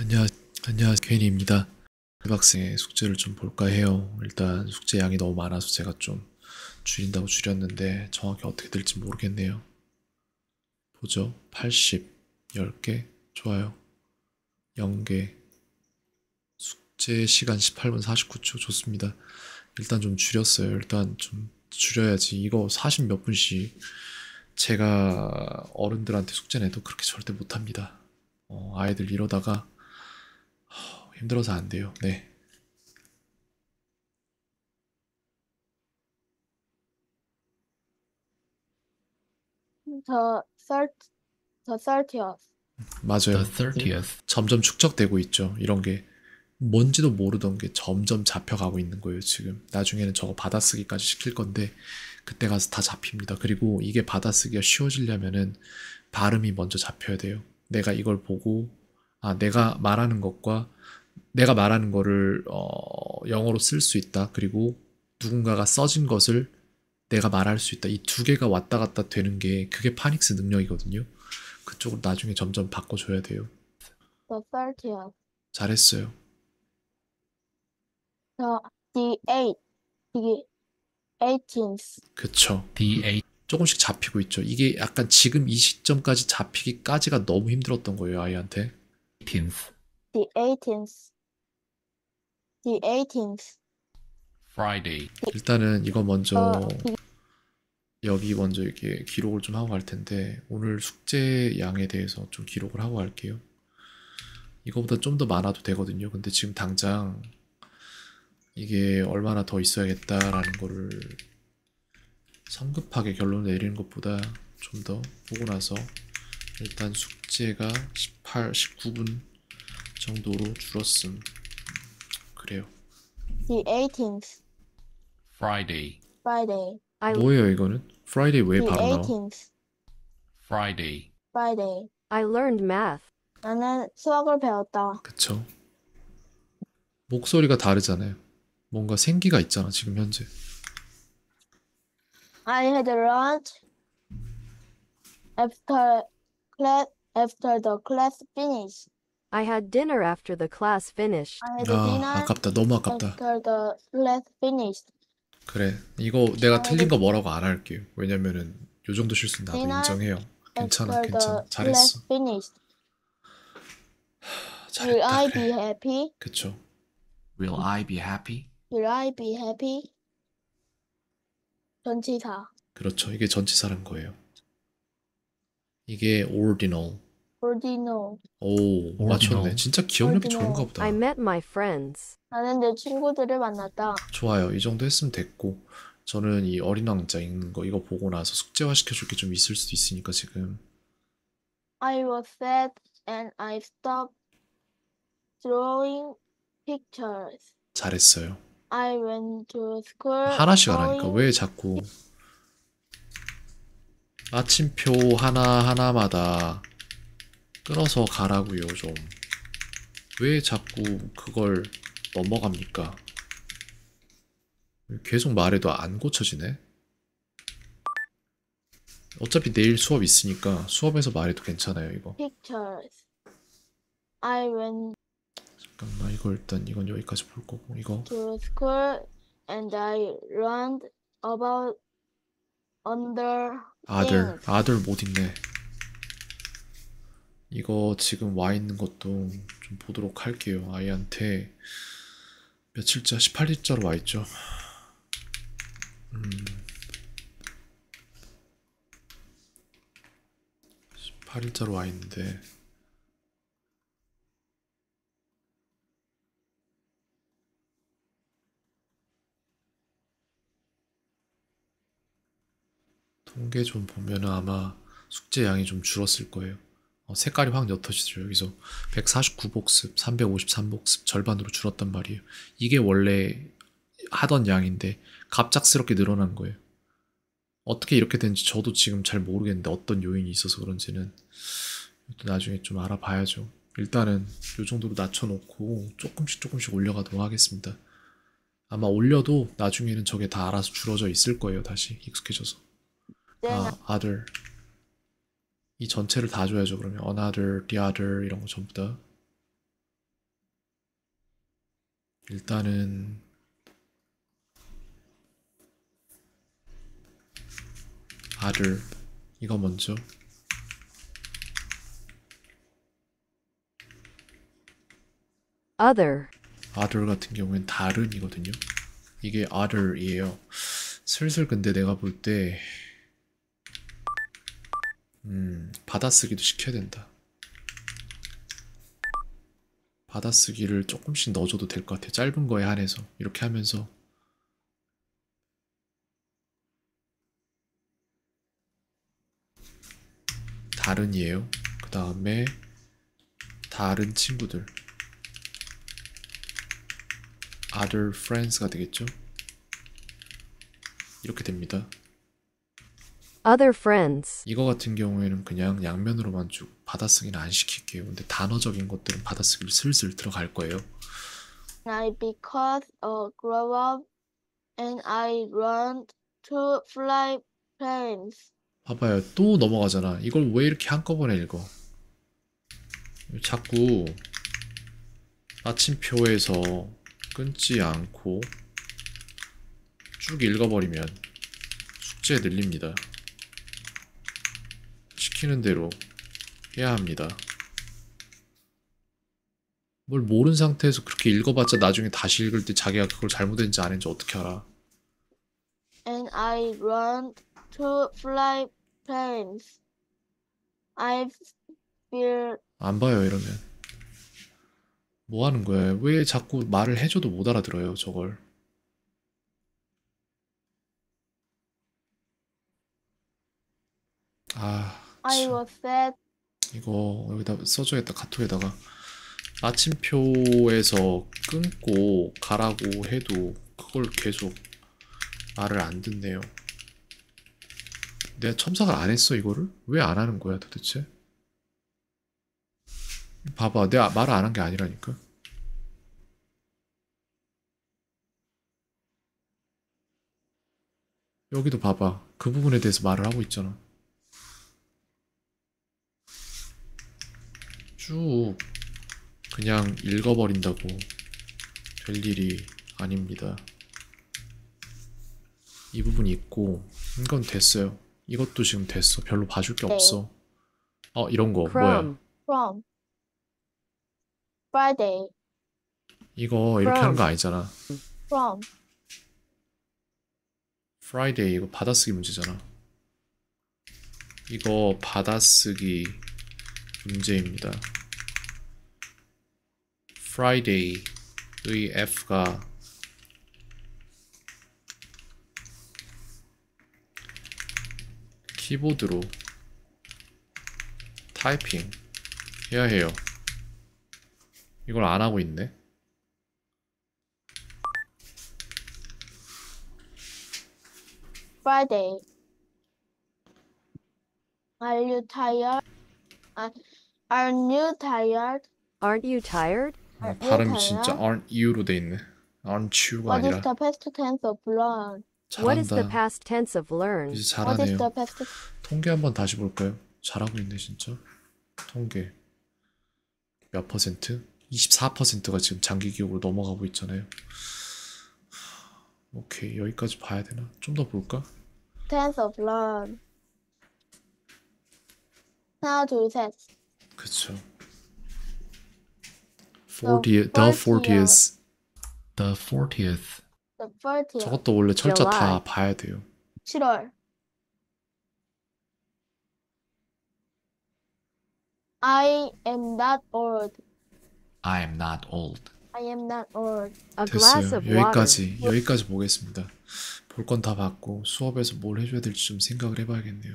안녕, 안녕, 괜히입니다. 학생의 숙제를 좀 볼까 해요. 일단 숙제 양이 너무 많아서 제가 좀 줄인다고 줄였는데 정확히 어떻게 될지 모르겠네요. 보죠. 80, 10개, 좋아요. 0개, 숙제 시간 18분 49초, 좋습니다. 일단 좀 줄였어요. 일단 좀 줄여야지. 이거 40 몇 분씩 제가 어른들한테 숙제 내도 그렇게 절대 못합니다. 어, 아이들 이러다가 어, 힘들어서 안 돼요. 네. The third, the thirtieth. 맞아요. The 30th. 점점 축적되고 있죠. 이런 게 뭔지도 모르던 게 점점 잡혀가고 있는 거예요, 지금. 나중에는 저거 받아쓰기까지 시킬 건데 그때 가서 다 잡힙니다. 그리고 이게 받아쓰기가 쉬워지려면은 발음이 먼저 잡혀야 돼요. 내가 이걸 보고 아, 내가 말하는 것과 내가 말하는 거를 어, 영어로 쓸 수 있다. 그리고 누군가가 써진 것을 내가 말할 수 있다. 이 두 개가 왔다 갔다 되는 게 그게 파닉스 능력이거든요. 그쪽으로 나중에 점점 바꿔줘야 돼요. The thirtieth. 잘했어요. Eight. The eighteenth. 그쵸. The 8th. 조금씩 잡히고 있죠. 이게 약간 지금 이 시점까지 잡히기까지가 너무 힘들었던 거예요, 아이한테. 18th. The eighteenth. The eighteenth. Friday. 일단은 이거 먼저 어, 여기 먼저 이렇게 기록을 좀 하고 갈 텐데 오늘 숙제 양에 대해서 좀 기록을 하고 갈게요. 이거보다 좀 더 많아도 되거든요. 근데 지금 당장 이게 얼마나 더 있어야겠다라는 거를 성급하게 결론을 내리는 것보다 좀 더 보고 나서 일단 숙제가 18, 19분 정도로 줄었음. The eighteenth. Friday. Friday. I 뭐예요 이거는? Friday 왜 the 바로 나와? eighteenth. Friday. Friday. I learned math. 나는 수학을 배웠다. 그쵸. 목소리가 다르잖아요. 뭔가 생기가 있잖아, 지금 현재. I had lunch after class after the class finished. I had dinner after the class finished. I had 아, dinner 아깝다. 너무 아깝다. after the class finished. 그래. 이거 내가 틀린 거 뭐라고 안 할게요. 왜냐면은 요 정도 실수는 나도 Dinner 인정해요. 괜찮아, after 괜찮아. the 잘했어. class finished. Will 잘했다. I 그래. be happy? 그쵸. Will I be happy? Will I be happy? 전치사. 그렇죠. 이게 전치사란 거예요. 이게 ordinal. Ordinal. 오, 맞췄네. 진짜 기억력이 ordinal. 좋은가 보다. I met my friends. 나는 내 친구들을 만났다. 좋아요. 이 정도 했으면 됐고. 저는 이 어린 왕자 읽는 거 이거 보고 나서 숙제화 시켜줄 게 좀 있을 수도 있으니까 지금. I was sad and I stopped drawing pictures. 잘했어요. I went to school. 하나씩 하라니까 왜 자꾸 마침표 하나 하나마다 끊어서 가라고요 좀. 왜 자꾸 그걸 넘어갑니까? 계속 말해도 안 고쳐지네. 어차피 내일 수업 있으니까 수업에서 말해도 괜찮아요 이거. pictures. I went 잠깐만 이거 일단 이건 여기까지 볼 거고 이거 to school and I learned about under 아들 things. 아들 못 읽네. 이거 지금 와 있는 것도 좀 보도록 할게요. 아이한테 며칠자 18일자로 와 있죠. 음. 18일자로 와 있는데 통계 좀 보면은 아마 숙제 양이 좀 줄었을 거예요. 어, 색깔이 확 옅어지죠. 여기서 149복습, 353복습 절반으로 줄었단 말이에요. 이게 원래 하던 양인데 갑작스럽게 늘어난 거예요. 어떻게 이렇게 된지 저도 지금 잘 모르겠는데 어떤 요인이 있어서 그런지는 또 나중에 좀 알아봐야죠. 일단은 이 정도로 낮춰놓고 조금씩 조금씩 올려가도록 하겠습니다. 아마 올려도 나중에는 저게 다 알아서 줄어져 있을 거예요. 다시 익숙해져서. Then 아, other. 이 전체를 다 줘야죠. 그러면 another, the other 이런 거 전부 다. 일단은 아들 이거 먼저 Other. other 같은 경우엔 다른이거든요. 이게 other이에요. 슬슬 근데 내가 볼 때, 음, 받아쓰기도 시켜야 된다. 받아쓰기를 조금씩 넣어줘도 될 것 같아. 짧은 거에 한해서. 이렇게 하면서. 다른 이에요. 그 다음에, 다른 친구들. other friends가 되겠죠? 이렇게 됩니다. Other friends. 이거 같은 경우에는 그냥 양면으로만 쭉 받아쓰기는 안 시킬게요. 근데 단어적인 것들은 받아쓰기를 슬슬 들어갈 거예요. I because I grow up and I learned to fly planes. 봐봐요. 또 넘어가잖아. 이걸 왜 이렇게 한꺼번에 읽어? 자꾸 마침표에서 끊지 않고 쭉 읽어버리면 숙제 늘립니다. 시키는 대로 해야 합니다. 뭘 모르는 상태에서 그렇게 읽어봤자 나중에 다시 읽을 때 자기가 그걸 잘못했는지 안 했는지 어떻게 알아? and I learned to fly planes. I feel 안 봐요, 이러면. 뭐 하는 거야? 왜 자꾸 말을 해줘도 못 알아들어요, 저걸. 아, I 참. was sad 이거 여기다 써줘야겠다, 카톡에다가. 마침표에서 끊고 가라고 해도 그걸 계속 말을 안 듣네요. 내가 첨삭을 안 했어, 이거를? 왜 안 하는 거야, 도대체? 봐봐, 내가 말을 안 한 게 아니라니까. 여기도 봐봐. 그 부분에 대해서 말을 하고 있잖아. 쭉 그냥 읽어버린다고 될 일이 아닙니다. 이 부분이 있고, 이건 됐어요. 이것도 지금 됐어. 별로 봐줄 게 네. 없어. 어, 이런 거, 뭐야. From. from Friday 이거 이렇게 하는 거 아니잖아. from Friday 이거 받아쓰기 문제잖아. 이거 받아쓰기 문제입니다. Friday의 F가 키보드로 타이핑 해야 해요. 이걸 안 하고 있네. Friday. Are you tired? Uh, are you tired? Aren't you tired? 어, 아, 발음이? 진짜 aren't you로 돼 있네. aren't you가 What is 아니라 the past tense of learn? What is the 잘한다. past tense of learn? 이제 What is 잘하네요. the past 통계 한번 다시 볼까요? 잘하고 있네 진짜. 통계 몇 퍼센트? 24%가 지금 장기 기록으로 넘어가고 있잖아요. 오케이 여기까지 봐야 되나? 좀 더 볼까? tense of learn? 하나, 둘, 셋. 그쵸. 40, the 40th. The 40th. The 30th. 저것도 원래 철자 다 July. 봐야 돼요. 7월. I am not old. I am not old. I am not old. A glass 됐어요. of water. 여기까지 여기까지 보겠습니다. 볼 건 다 봤고 수업에서 뭘 해줘야 될지 좀 생각을 해봐야겠네요.